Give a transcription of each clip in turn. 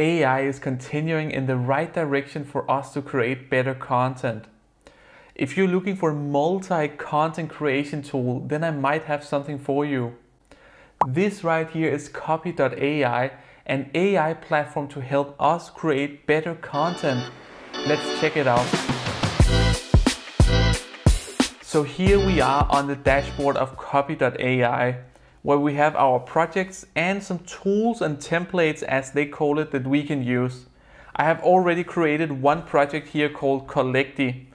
AI is continuing in the right direction for us to create better content. If you're looking for a multi-content creation tool, then I might have something for you. This right here is Copy.ai, an AI platform to help us create better content. Let's check it out. So here we are on the dashboard of Copy.ai where we have our projects and some tools and templates as they call it that we can use. I have already created one project here called Collecti.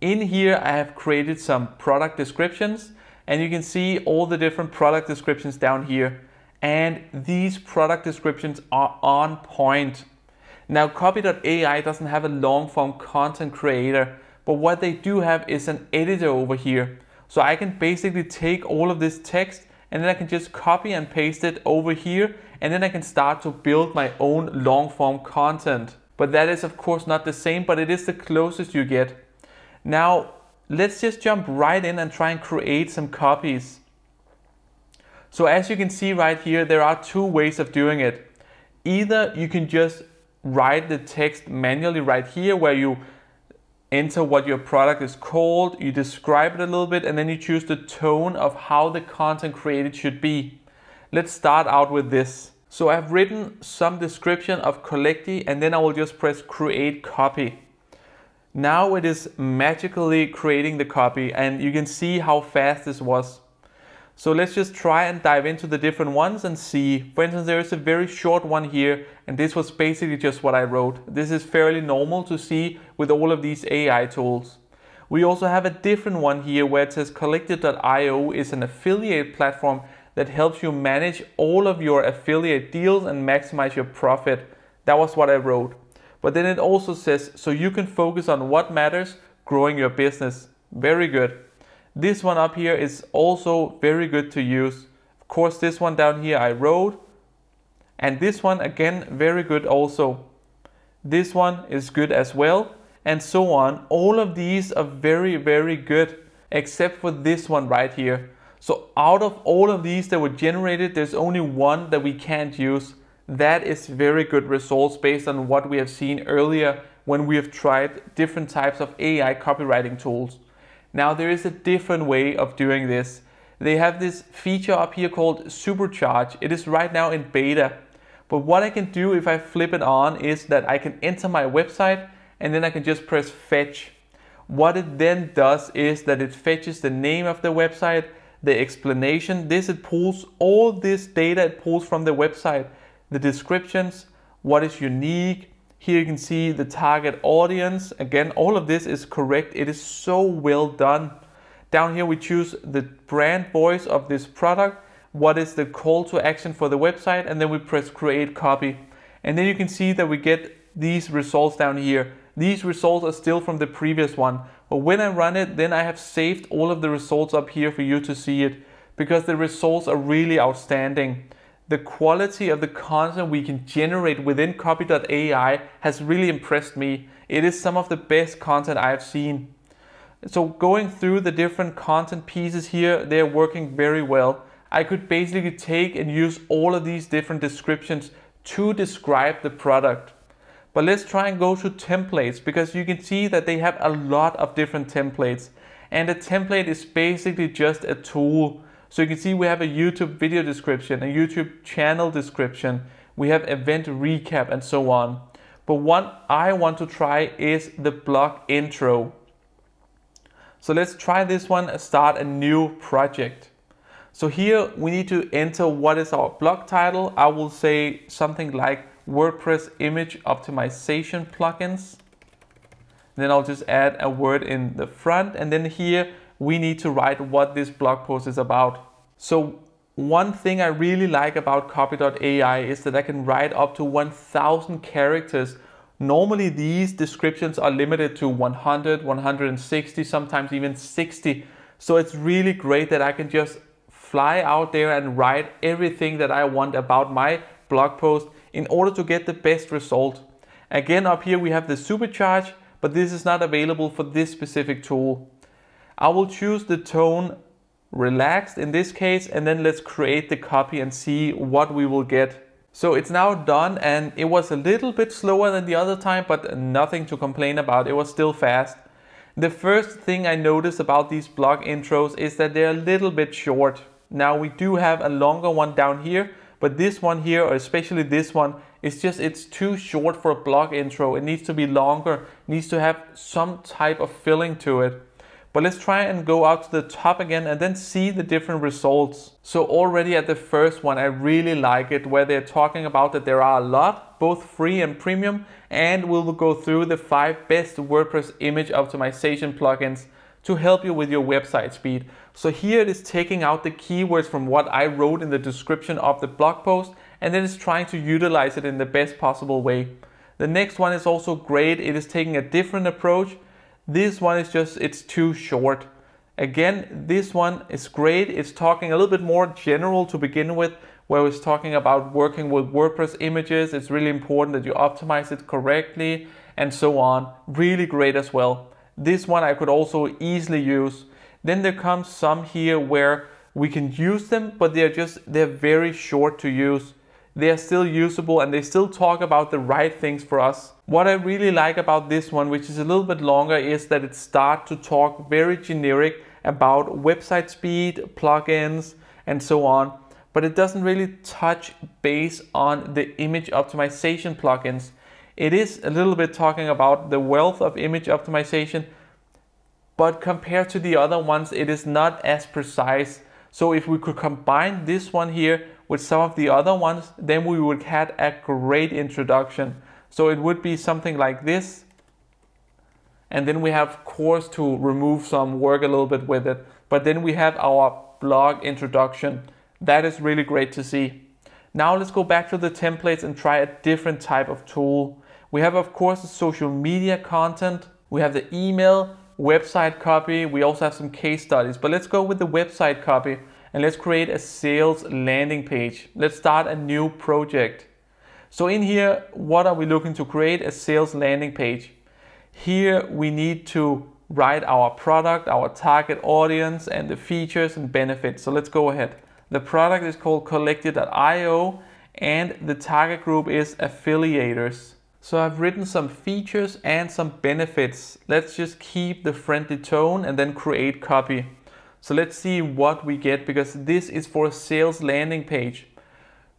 In here I have created some product descriptions and you can see all the different product descriptions down here. And these product descriptions are on point. Now Copy.ai doesn't have a long form content creator, but what they do have is an editor over here. So I can basically take all of this text and then I can just copy and paste it over here and then I can start to build my own long form content. But that is of course not the same, but it is the closest you get. Now let's just jump right in and try and create some copies. So as you can see right here, there are two ways of doing it. Either you can just write the text manually right here where you enter what your product is called, you describe it a little bit, and then you choose the tone of how the content created should be. Let's start out with this. So I've written some description of Collecti and then I will just press create copy. Now it is magically creating the copy and you can see how fast this was. So let's just try and dive into the different ones and see. For instance, there is a very short one here, and this was basically just what I wrote. This is fairly normal to see with all of these AI tools. We also have a different one here where it says Collecti.io is an affiliate platform that helps you manage all of your affiliate deals and maximize your profit. That was what I wrote. But then it also says, so you can focus on what matters, growing your business. Very good. This one up here is also very good to use. Of course, this one down here I wrote. And this one again, very good also. This one is good as well. And so on. All of these are very, very good, except for this one right here. So out of all of these that were generated, there's only one that we can't use. That is very good results based on what we have seen earlier when we have tried different types of AI copywriting tools. Now there is a different way of doing this. They have this feature up here called Supercharge. It is right now in beta. But what I can do if I flip it on is that I can enter my website and then I can just press fetch. What it then does is that it fetches the name of the website, the explanation. This it pulls all this data it pulls from the website, the descriptions, what is unique, here you can see the target audience. Again, all of this is correct. It is so well done. Down here we choose the brand voice of this product, what is the call to action for the website, and then we press create copy. And then you can see that we get these results down here. These results are still from the previous one. But when I run it, then I have saved all of the results up here for you to see it because the results are really outstanding the quality of the content we can generate within copy.ai has really impressed me. It is some of the best content I have seen. So going through the different content pieces here, they're working very well. I could basically take and use all of these different descriptions to describe the product. But let's try and go to templates because you can see that they have a lot of different templates. And a template is basically just a tool so you can see we have a YouTube video description, a YouTube channel description, we have event recap and so on. But what I want to try is the blog intro. So let's try this one, start a new project. So here we need to enter what is our blog title. I will say something like WordPress image optimization plugins. Then I'll just add a word in the front and then here we need to write what this blog post is about. So one thing I really like about copy.ai is that I can write up to 1000 characters. Normally these descriptions are limited to 100, 160, sometimes even 60. So it's really great that I can just fly out there and write everything that I want about my blog post in order to get the best result. Again, up here we have the supercharge, but this is not available for this specific tool. I will choose the tone relaxed in this case and then let's create the copy and see what we will get. So it's now done and it was a little bit slower than the other time, but nothing to complain about. It was still fast. The first thing I noticed about these blog intros is that they're a little bit short. Now we do have a longer one down here, but this one here, or especially this one, is just, it's too short for a blog intro. It needs to be longer, needs to have some type of filling to it. But let's try and go out to the top again and then see the different results. So already at the first one, I really like it where they're talking about that there are a lot, both free and premium, and we'll go through the five best WordPress image optimization plugins to help you with your website speed. So here it is taking out the keywords from what I wrote in the description of the blog post and then it's trying to utilize it in the best possible way. The next one is also great. It is taking a different approach this one is just, it's too short. Again, this one is great. It's talking a little bit more general to begin with, where it's talking about working with WordPress images. It's really important that you optimize it correctly and so on. Really great as well. This one I could also easily use. Then there comes some here where we can use them, but they're just, they're very short to use they are still usable and they still talk about the right things for us. What I really like about this one, which is a little bit longer, is that it starts to talk very generic about website speed, plugins, and so on. But it doesn't really touch base on the image optimization plugins. It is a little bit talking about the wealth of image optimization, but compared to the other ones, it is not as precise. So if we could combine this one here with some of the other ones, then we would have a great introduction. So it would be something like this. And then we have course to remove some work a little bit with it. But then we have our blog introduction. That is really great to see. Now let's go back to the templates and try a different type of tool. We have of course the social media content. We have the email, website copy. We also have some case studies, but let's go with the website copy and let's create a sales landing page. Let's start a new project. So in here, what are we looking to create? A sales landing page. Here we need to write our product, our target audience, and the features and benefits. So let's go ahead. The product is called Collecti.io and the target group is affiliators. So I've written some features and some benefits. Let's just keep the friendly tone and then create copy. So let's see what we get because this is for a sales landing page.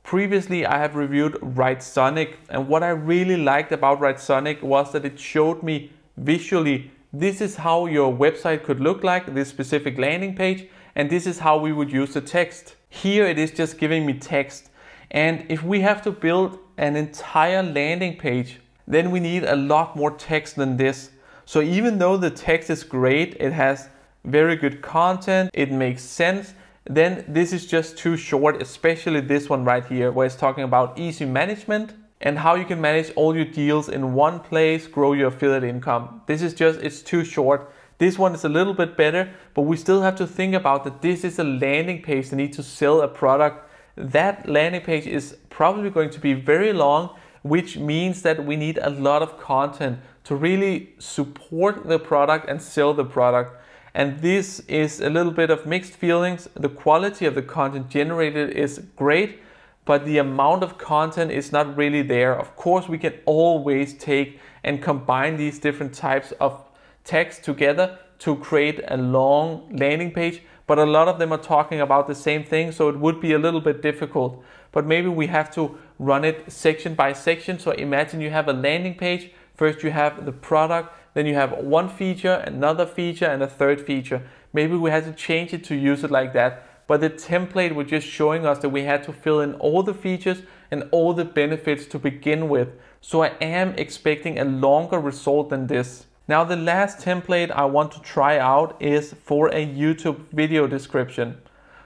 Previously I have reviewed Writesonic, and what I really liked about Writesonic was that it showed me visually this is how your website could look like, this specific landing page, and this is how we would use the text. Here it is just giving me text. And if we have to build an entire landing page, then we need a lot more text than this. So even though the text is great, it has very good content, it makes sense, then this is just too short, especially this one right here, where it's talking about easy management and how you can manage all your deals in one place, grow your affiliate income. This is just, it's too short. This one is a little bit better, but we still have to think about that this is a landing page that needs to sell a product. That landing page is probably going to be very long, which means that we need a lot of content to really support the product and sell the product. And this is a little bit of mixed feelings. The quality of the content generated is great, but the amount of content is not really there. Of course, we can always take and combine these different types of text together to create a long landing page, but a lot of them are talking about the same thing, so it would be a little bit difficult. But maybe we have to run it section by section. So imagine you have a landing page. First you have the product, then you have one feature, another feature, and a third feature. Maybe we had to change it to use it like that. But the template was just showing us that we had to fill in all the features and all the benefits to begin with. So I am expecting a longer result than this. Now the last template I want to try out is for a YouTube video description.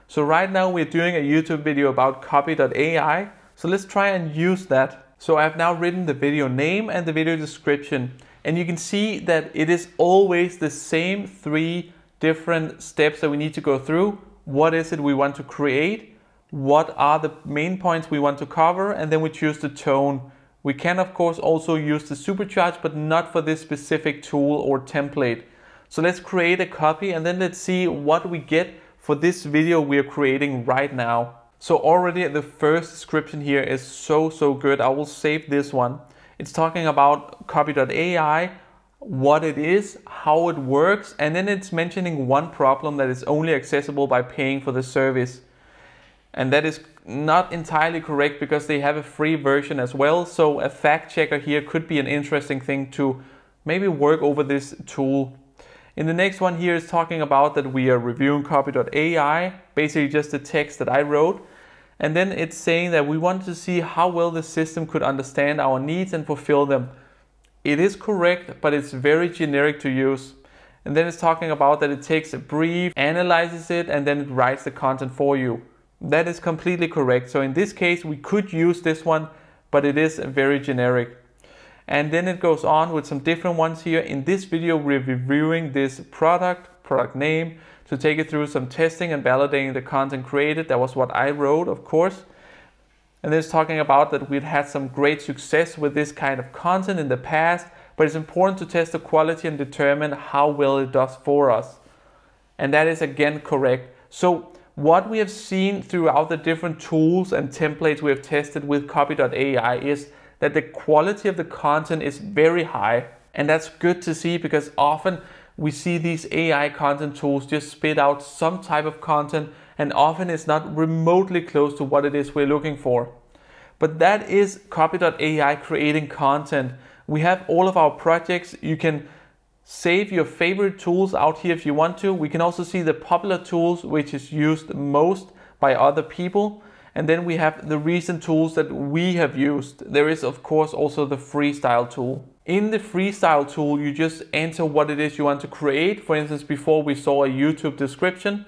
So right now we're doing a YouTube video about copy.ai. So let's try and use that. So I've now written the video name and the video description. And you can see that it is always the same three different steps that we need to go through. What is it we want to create? What are the main points we want to cover? And then we choose the tone. We can of course also use the supercharge, but not for this specific tool or template. So let's create a copy and then let's see what we get for this video we are creating right now. So already the first description here is so, so good. I will save this one. It's talking about copy.ai, what it is, how it works, and then it's mentioning one problem that is only accessible by paying for the service. And that is not entirely correct because they have a free version as well. So a fact checker here could be an interesting thing to maybe work over this tool. In the next one here is talking about that we are reviewing copy.ai, basically just the text that I wrote. And then it's saying that we want to see how well the system could understand our needs and fulfill them. It is correct, but it's very generic to use. And then it's talking about that it takes a brief, analyzes it, and then it writes the content for you. That is completely correct. So in this case, we could use this one, but it is very generic. And then it goes on with some different ones here. In this video, we're reviewing this product, product name, to take it through some testing and validating the content created. That was what I wrote, of course. And this talking about that we've had some great success with this kind of content in the past, but it's important to test the quality and determine how well it does for us. And that is again correct. So what we have seen throughout the different tools and templates we have tested with copy.ai is that the quality of the content is very high. And that's good to see because often we see these AI content tools just spit out some type of content and often it's not remotely close to what it is we're looking for. But that is copy.ai creating content. We have all of our projects. You can save your favorite tools out here if you want to. We can also see the popular tools which is used most by other people. And then we have the recent tools that we have used. There is of course also the freestyle tool. In the freestyle tool, you just enter what it is you want to create. For instance, before we saw a YouTube description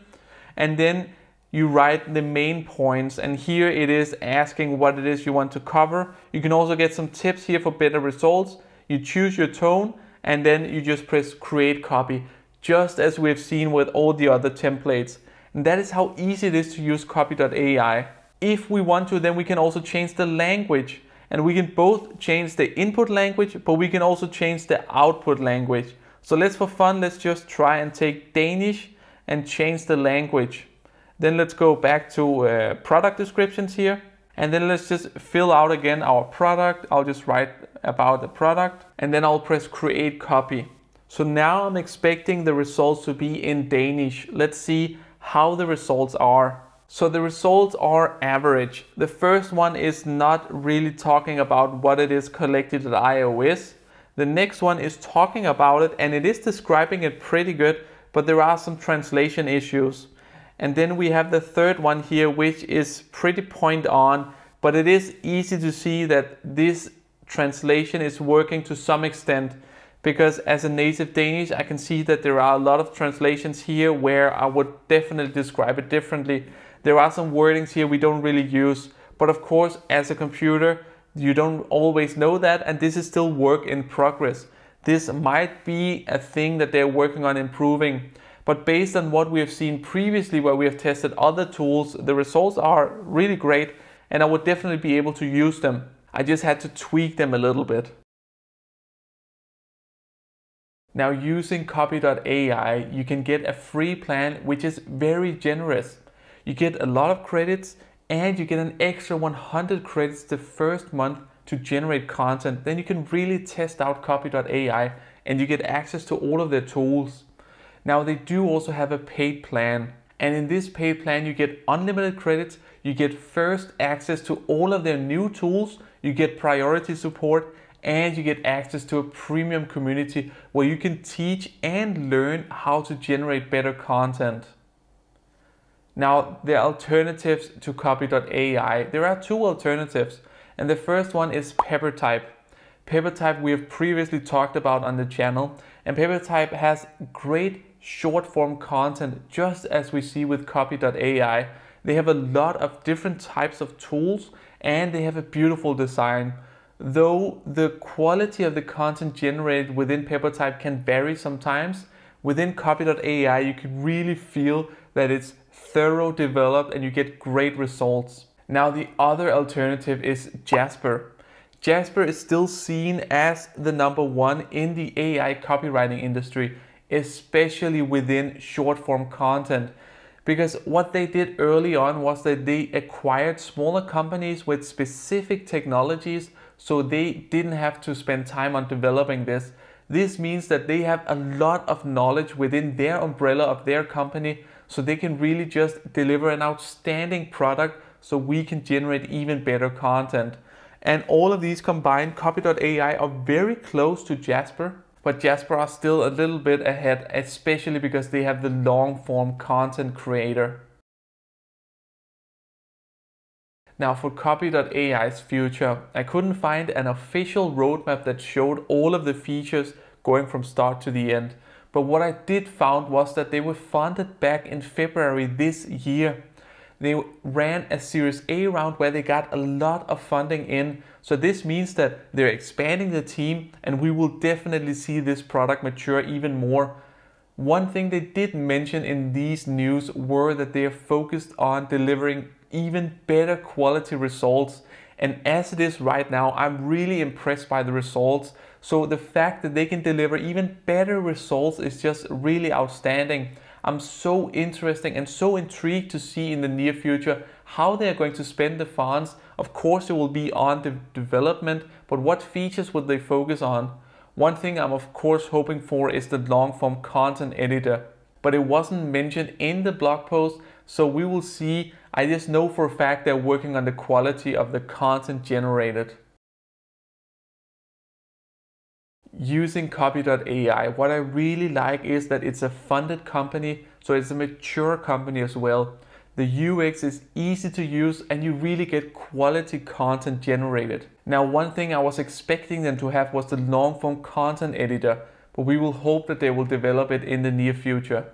and then you write the main points and here it is asking what it is you want to cover. You can also get some tips here for better results. You choose your tone and then you just press create copy just as we've seen with all the other templates. And that is how easy it is to use copy.ai. If we want to, then we can also change the language and we can both change the input language, but we can also change the output language. So let's for fun, let's just try and take Danish and change the language. Then let's go back to uh, product descriptions here. And then let's just fill out again our product. I'll just write about the product and then I'll press create copy. So now I'm expecting the results to be in Danish. Let's see how the results are. So the results are average. The first one is not really talking about what it is collected at iOS. The next one is talking about it and it is describing it pretty good, but there are some translation issues. And then we have the third one here, which is pretty point on, but it is easy to see that this translation is working to some extent because as a native Danish, I can see that there are a lot of translations here where I would definitely describe it differently. There are some wordings here we don't really use, but of course, as a computer, you don't always know that, and this is still work in progress. This might be a thing that they're working on improving, but based on what we have seen previously where we have tested other tools, the results are really great, and I would definitely be able to use them. I just had to tweak them a little bit. Now using copy.ai, you can get a free plan which is very generous. You get a lot of credits and you get an extra 100 credits the first month to generate content. Then you can really test out copy.ai and you get access to all of their tools. Now they do also have a paid plan. And in this paid plan, you get unlimited credits, you get first access to all of their new tools, you get priority support, and you get access to a premium community where you can teach and learn how to generate better content. Now, the alternatives to copy.ai, there are two alternatives. And the first one is Peppertype. Peppertype we have previously talked about on the channel. And Peppertype has great short form content, just as we see with copy.ai. They have a lot of different types of tools and they have a beautiful design. Though the quality of the content generated within Peppertype can vary sometimes, within copy.ai you can really feel that it's thorough developed and you get great results. Now the other alternative is Jasper. Jasper is still seen as the number one in the AI copywriting industry, especially within short form content. because what they did early on was that they acquired smaller companies with specific technologies so they didn't have to spend time on developing this. This means that they have a lot of knowledge within their umbrella of their company so they can really just deliver an outstanding product so we can generate even better content. And all of these combined, Copy.ai are very close to Jasper, but Jasper are still a little bit ahead, especially because they have the long form content creator. Now for Copy.ai's future, I couldn't find an official roadmap that showed all of the features going from start to the end. But what I did found was that they were funded back in February this year they ran a Series A round where they got a lot of funding in. So this means that they're expanding the team and we will definitely see this product mature even more. One thing they did mention in these news were that they are focused on delivering even better quality results. And as it is right now, I'm really impressed by the results. So the fact that they can deliver even better results is just really outstanding. I'm so interested and so intrigued to see in the near future how they are going to spend the funds. Of course, it will be on the development, but what features will they focus on? One thing I'm of course hoping for is the long form content editor, but it wasn't mentioned in the blog post, so we will see. I just know for a fact they're working on the quality of the content generated. Using copy.ai what i really like is that it's a funded company so it's a mature company as well. The ux is easy to use and you really get quality content generated. Now one thing i was expecting them to have was the long form content editor but we will hope that they will develop it in the near future